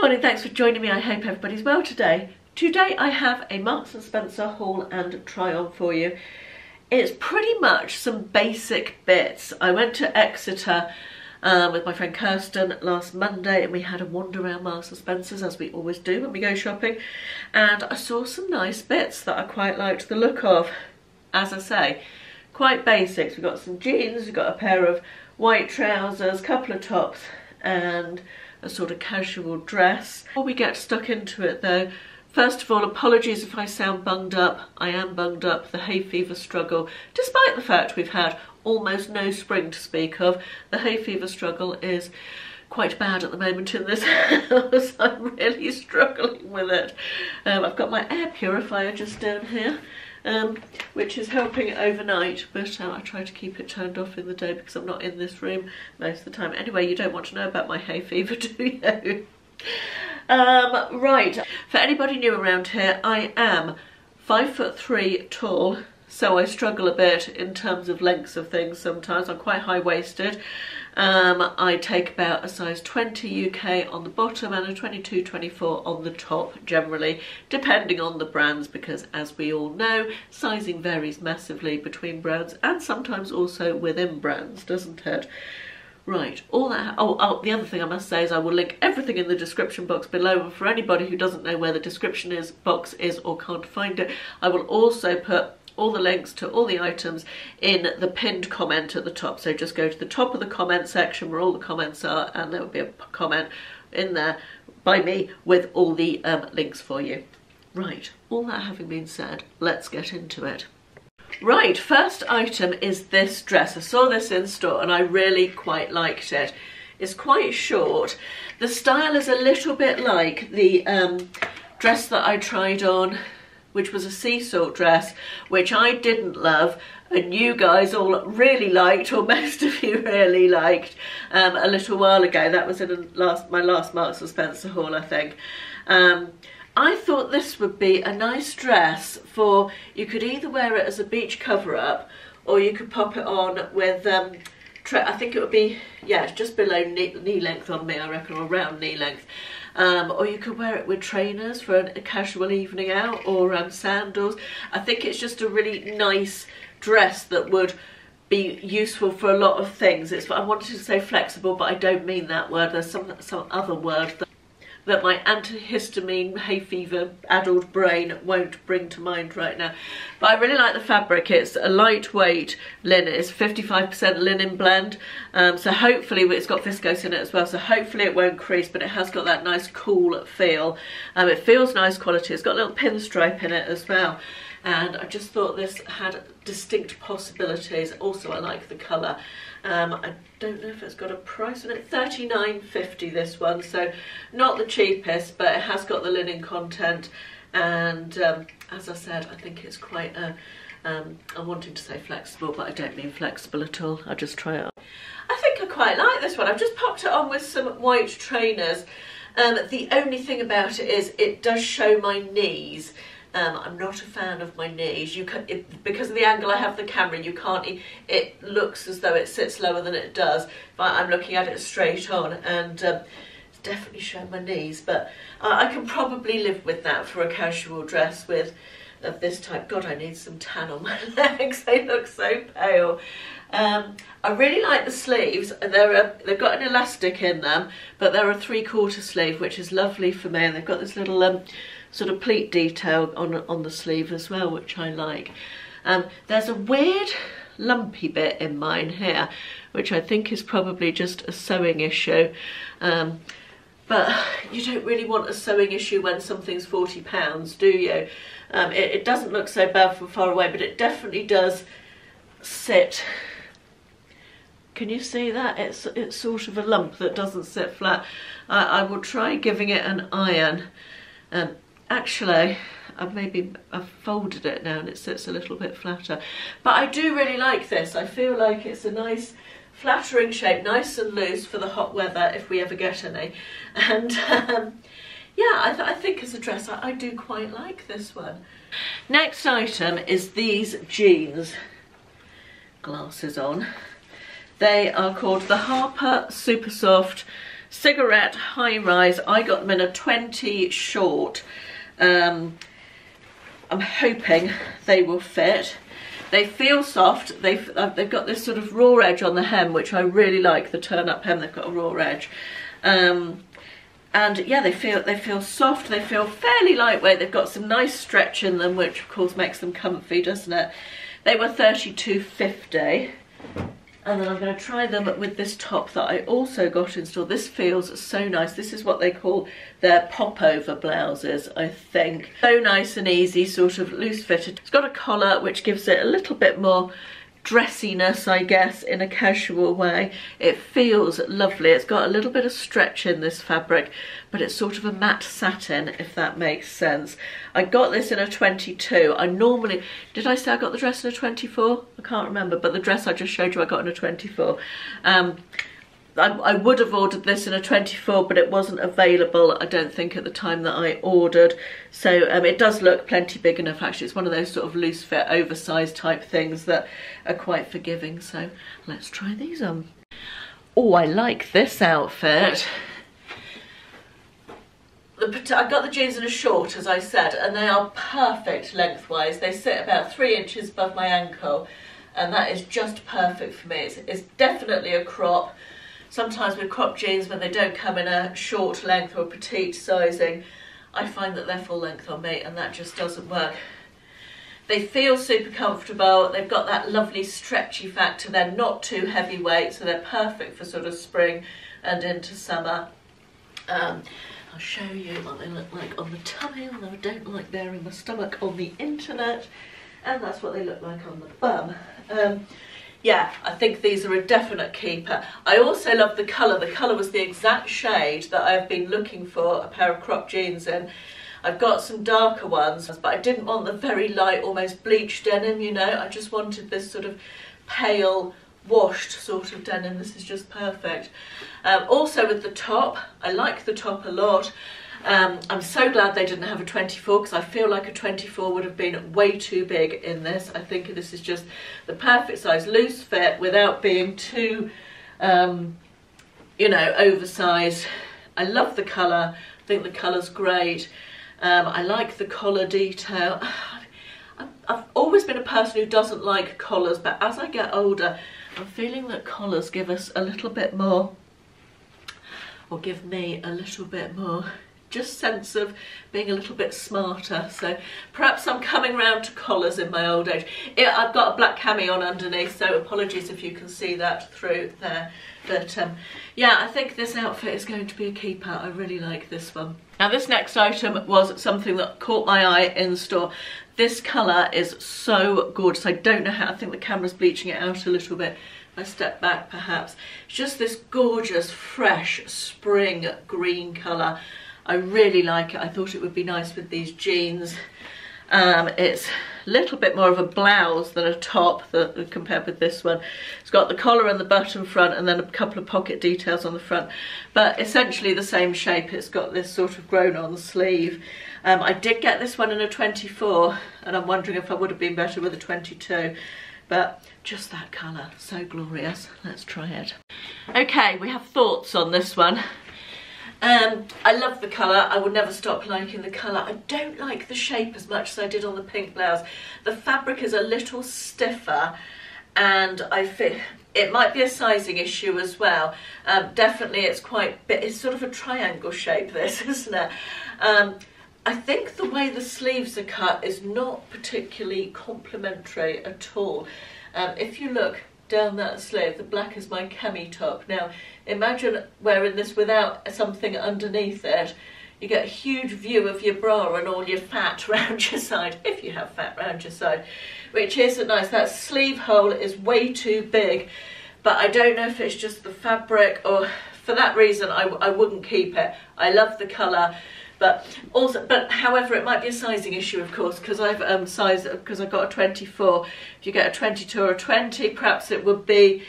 morning, thanks for joining me. I hope everybody's well today. Today I have a Marks & Spencer haul and try on for you. It's pretty much some basic bits. I went to Exeter um, with my friend Kirsten last Monday and we had a wander around Marks & Spencer's as we always do when we go shopping and I saw some nice bits that I quite liked the look of. As I say, quite basics. We've got some jeans, we've got a pair of white trousers, a couple of tops and a sort of casual dress. Before we get stuck into it though, First of all, apologies if I sound bunged up. I am bunged up, the hay fever struggle. Despite the fact we've had almost no spring to speak of, the hay fever struggle is quite bad at the moment in this house. I'm really struggling with it. Um, I've got my air purifier just down here um, which is helping overnight, but I try to keep it turned off in the day because I'm not in this room most of the time. Anyway, you don't want to know about my hay fever, do you? Um, right, for anybody new around here, I am five foot three tall, so I struggle a bit in terms of lengths of things sometimes. I'm quite high-waisted. Um, I take about a size 20 UK on the bottom and a 22, 24 on the top generally, depending on the brands because as we all know, sizing varies massively between brands and sometimes also within brands, doesn't it? Right, all that, oh, oh, the other thing I must say is I will link everything in the description box below and for anybody who doesn't know where the description is box is or can't find it, I will also put all the links to all the items in the pinned comment at the top. So just go to the top of the comment section where all the comments are and there will be a comment in there by me with all the um, links for you. Right, all that having been said, let's get into it. Right, first item is this dress. I saw this in store and I really quite liked it. It's quite short. The style is a little bit like the um, dress that I tried on which was a Seasalt dress, which I didn't love, and you guys all really liked, or most of you really liked, um, a little while ago. That was in last, my last Marks & Spencer haul, I think. Um, I thought this would be a nice dress for, you could either wear it as a beach cover-up, or you could pop it on with, um, I think it would be, yeah, just below knee, knee length on me, I reckon, or around knee length um, or you could wear it with trainers for a casual evening out or um, sandals. I think it's just a really nice dress that would be useful for a lot of things. It's I wanted to say flexible, but I don't mean that word. There's some some other word that that my antihistamine hay fever addled brain won't bring to mind right now. But I really like the fabric. It's a lightweight linen. It's 55% linen blend. Um, so hopefully it's got viscose in it as well. So hopefully it won't crease, but it has got that nice cool feel. Um, it feels nice quality. It's got a little pinstripe in it as well and I just thought this had distinct possibilities. Also, I like the colour. Um, I don't know if it's got a price on it. Thirty nine fifty. this one, so not the cheapest, but it has got the linen content. And um, as I said, I think it's quite a, um, I'm wanting to say flexible, but I don't mean flexible at all. I'll just try it I think I quite like this one. I've just popped it on with some white trainers. Um, the only thing about it is it does show my knees um, I'm not a fan of my knees. You can, it, because of the angle I have the camera, you can't. It looks as though it sits lower than it does. But I'm looking at it straight on, and um, it's definitely showing my knees. But uh, I can probably live with that for a casual dress with of this type. God, I need some tan on my legs. they look so pale. Um, I really like the sleeves. They're a, they've got an elastic in them, but they're a three-quarter sleeve, which is lovely for me. And they've got this little um, sort of pleat detail on, on the sleeve as well, which I like. Um, there's a weird lumpy bit in mine here, which I think is probably just a sewing issue. Um, but you don't really want a sewing issue when something's 40 pounds, do you? Um, it, it doesn't look so bad from far away, but it definitely does sit can you see that? It's, it's sort of a lump that doesn't sit flat. I, I will try giving it an iron. Um, actually, I've maybe I've folded it now and it sits a little bit flatter. But I do really like this. I feel like it's a nice flattering shape, nice and loose for the hot weather if we ever get any. And um, yeah, I, th I, think as a dress I, I do quite like this one. Next item is these jeans. Glasses on. They are called the Harper Super Soft cigarette high rise. I got them in a 20 short. Um, I'm hoping they will fit. They feel soft. They've, uh, they've got this sort of raw edge on the hem, which I really like, the turn-up hem. They've got a raw edge. Um, and yeah, they feel they feel soft. They feel fairly lightweight. They've got some nice stretch in them, which of course makes them comfy, doesn't it? They were 32.50 and then I'm going to try them with this top that I also got in store. This feels so nice. This is what they call their popover blouses, I think. So nice and easy, sort of loose fitted. It's got a collar which gives it a little bit more dressiness, I guess, in a casual way. It feels lovely. It's got a little bit of stretch in this fabric, but it's sort of a matte satin, if that makes sense. I got this in a 22. I normally, did I say I got the dress in a 24? I can't remember, but the dress I just showed you I got in a 24. Um, I, I, would have ordered this in a 24 but it wasn't available I don't think at the time that I ordered. So um, it does look plenty big enough actually. It's one of those sort of loose fit oversized type things that are quite forgiving. So let's try these on. Oh I like this outfit. I got the jeans in a short as I said and they are perfect lengthwise. They sit about three inches above my ankle and that is just perfect for me. It's, it's definitely a crop sometimes with crop jeans when they don't come in a short length or petite sizing, I find that they're full length on me and that just doesn't work. They feel super comfortable, they've got that lovely stretchy factor, they're not too heavyweight, so they're perfect for sort of spring and into summer. Um, I'll show you what they look like on the tummy, although I don't like bearing the stomach on the internet, and that's what they look like on the bum. Um, yeah, I think these are a definite keeper. I also love the colour. The colour was the exact shade that I've been looking for a pair of crop jeans in. I've got some darker ones, but I didn't want the very light, almost bleached denim, you know. I just wanted this sort of pale, washed sort of denim. This is just perfect. Um, also with the top, I like the top a lot. Um, I'm so glad they didn't have a 24 because I feel like a 24 would have been way too big in this. I think this is just the perfect size, loose fit without being too, um, you know, oversized. I love the colour. I think the colour's great. Um, I like the collar detail. I've always been a person who doesn't like collars, but as I get older, I'm feeling that collars give us a little bit more, or give me a little bit more just sense of being a little bit smarter. So perhaps I'm coming round to collars in my old age. It, I've got a black cami on underneath, so apologies if you can see that through there. But um, yeah, I think this outfit is going to be a keeper. I really like this one. Now this next item was something that caught my eye in store. This colour is so gorgeous. I don't know how, I think the camera's bleaching it out a little bit. I step back perhaps. It's just this gorgeous, fresh spring green colour. I really like it. I thought it would be nice with these jeans. Um, it's a little bit more of a blouse than a top that, compared with this one. It's got the collar and the button front and then a couple of pocket details on the front. But essentially the same shape. It's got this sort of grown on sleeve. Um, I did get this one in a 24 and I'm wondering if I would have been better with a 22. But just that colour, so glorious. Let's try it. Okay, we have thoughts on this one. Um, I love the colour. I will never stop liking the colour. I don't like the shape as much as I did on the pink blouse. The fabric is a little stiffer and I feel it might be a sizing issue as well. Um, definitely it's quite, it's sort of a triangle shape this, isn't it? Um, I think the way the sleeves are cut is not particularly complimentary at all. Um, if you look down that sleeve, the black is my cami top. Now, imagine wearing this without something underneath it. You get a huge view of your bra and all your fat round your side, if you have fat round your side, which isn't nice. That sleeve hole is way too big, but I don't know if it's just the fabric or for that reason I, I wouldn't keep it. I love the colour. But also, but however, it might be a sizing issue, of course, because I've um, sized because I've got a 24. If you get a 22 or a 20, perhaps it would be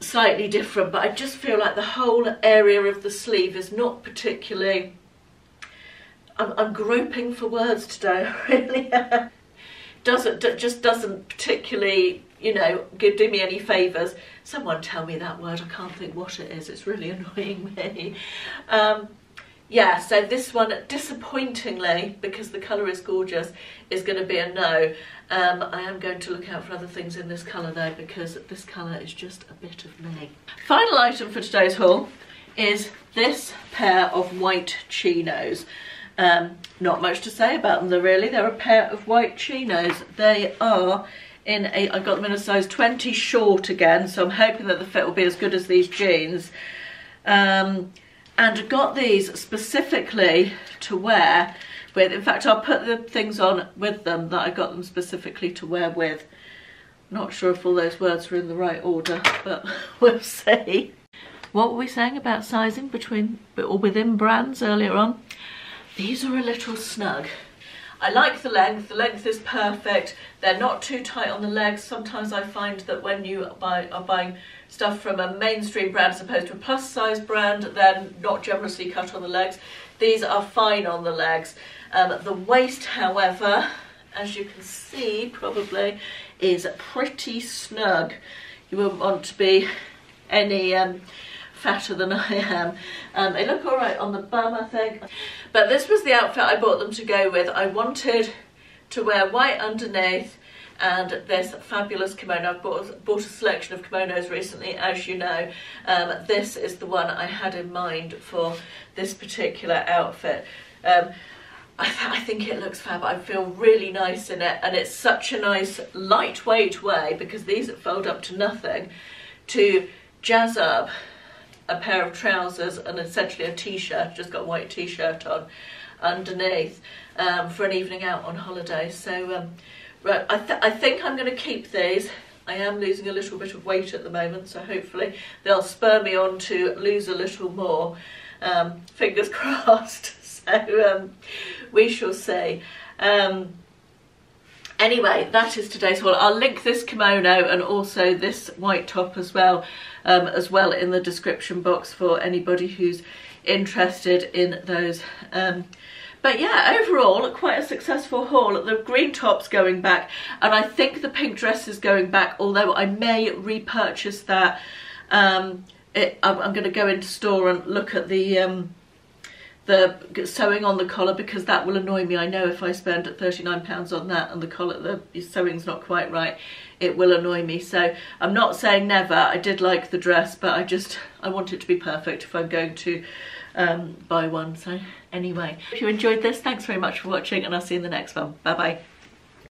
slightly different. But I just feel like the whole area of the sleeve is not particularly. I'm, I'm groping for words today, really. doesn't just doesn't particularly you know give, do me any favors someone tell me that word i can't think what it is it's really annoying me um, yeah so this one disappointingly because the color is gorgeous is going to be a no um, I am going to look out for other things in this colour though because this colour is just a bit of me. Final item for today's haul is this pair of white chinos. Um, not much to say about them though really, they're a pair of white chinos. They are in a, I got them in a size 20 short again, so I'm hoping that the fit will be as good as these jeans. Um, and got these specifically to wear with. In fact, I'll put the things on with them that I got them specifically to wear with. Not sure if all those words are in the right order, but we'll see. What were we saying about sizing between or within brands earlier on? These are a little snug. I like the length, the length is perfect. They're not too tight on the legs. Sometimes I find that when you buy, are buying stuff from a mainstream brand as opposed to a plus size brand, they're not generously cut on the legs. These are fine on the legs. Um, the waist, however, as you can see probably, is pretty snug. You wouldn't want to be any um, fatter than I am. Um, they look all right on the bum, I think. But this was the outfit I bought them to go with. I wanted to wear white underneath and this fabulous kimono. I've bought, bought a selection of kimonos recently, as you know. Um, this is the one I had in mind for this particular outfit. Um, I, th I, think it looks fab. I feel really nice in it and it's such a nice lightweight way because these fold up to nothing to jazz up a pair of trousers and essentially a t-shirt, just got a white t-shirt on underneath um, for an evening out on holiday. So um, right, I, th I think I'm going to keep these. I am losing a little bit of weight at the moment, so hopefully they'll spur me on to lose a little more. Um, fingers crossed. so um, we shall see. Um, anyway, that is today's haul. I'll link this kimono and also this white top as well, um, as well in the description box for anybody who's interested in those. Um, but yeah, overall, quite a successful haul. The green top's going back, and I think the pink dress is going back, although I may repurchase that. Um, it, I'm, I'm going to go into store and look at the um, the sewing on the collar because that will annoy me. I know if I spend £39 on that and the collar, the sewing's not quite right, it will annoy me. So I'm not saying never. I did like the dress, but I just, I want it to be perfect if I'm going to um, buy one. So anyway, if you enjoyed this, thanks very much for watching and I'll see you in the next one. Bye bye.